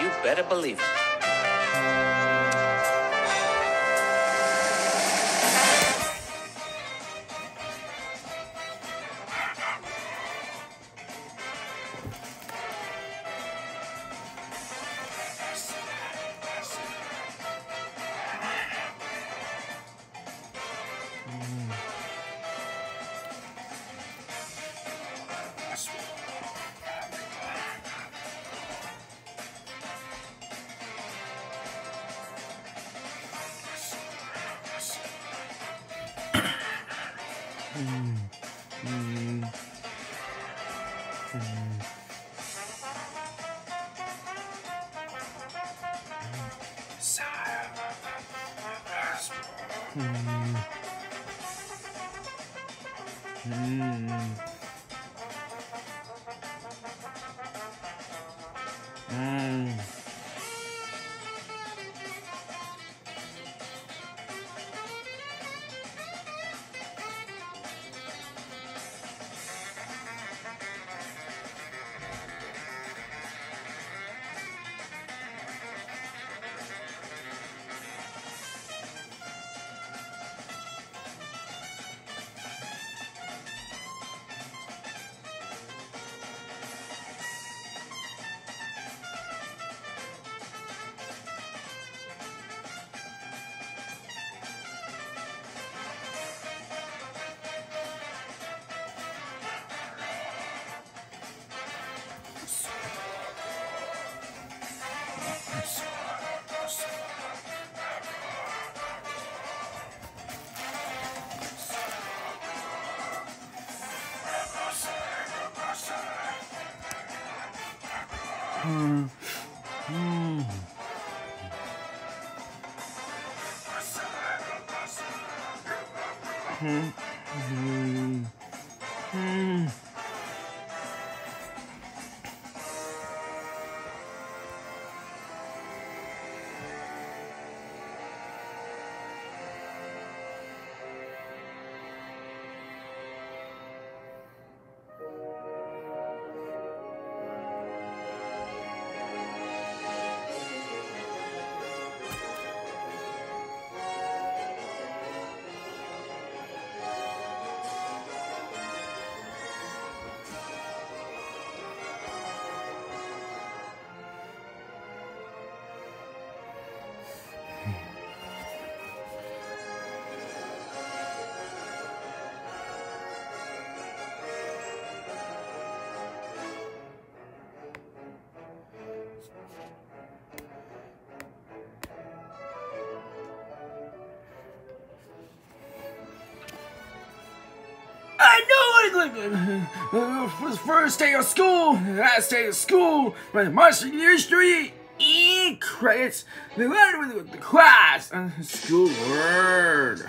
You better believe it. I Uh, the uh, uh, first day of school, last day of school, my marching history, E credits, the letter with the class, and school word.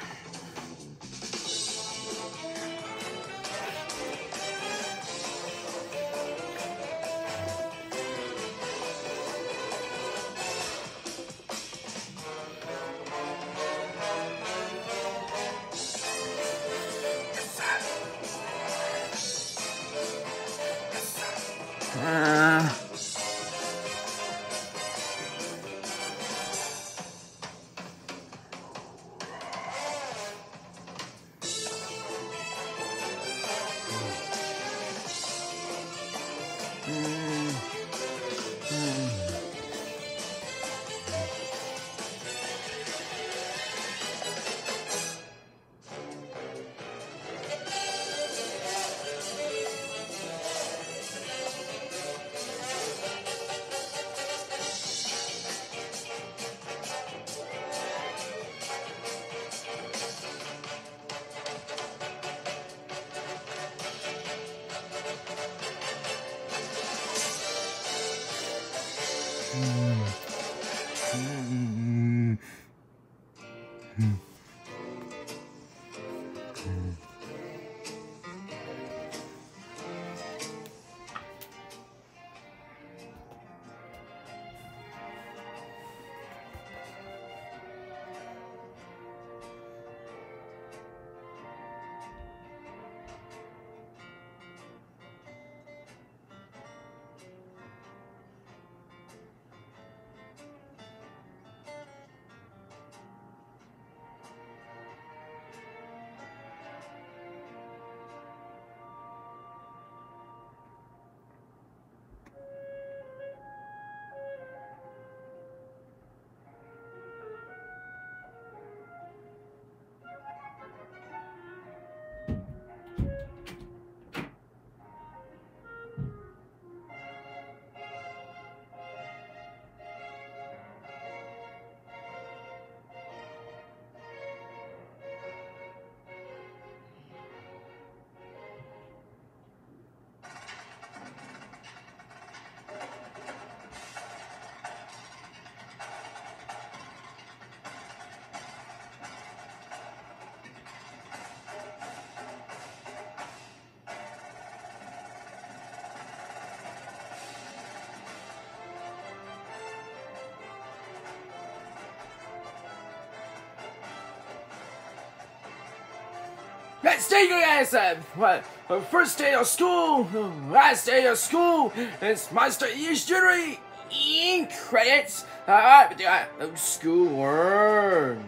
Let's take it as a what, uh, first day of school, uh, last day of school. It's Monster History in credits. Alright, uh, schoolwork.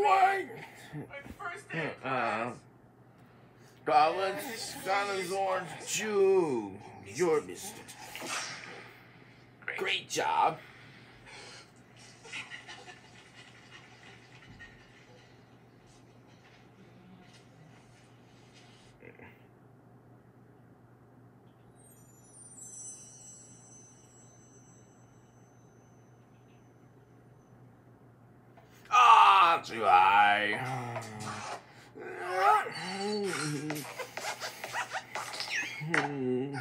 My! Uh, Dinosaur Jew, your mistake. Great job. Ah, dry. Hmm.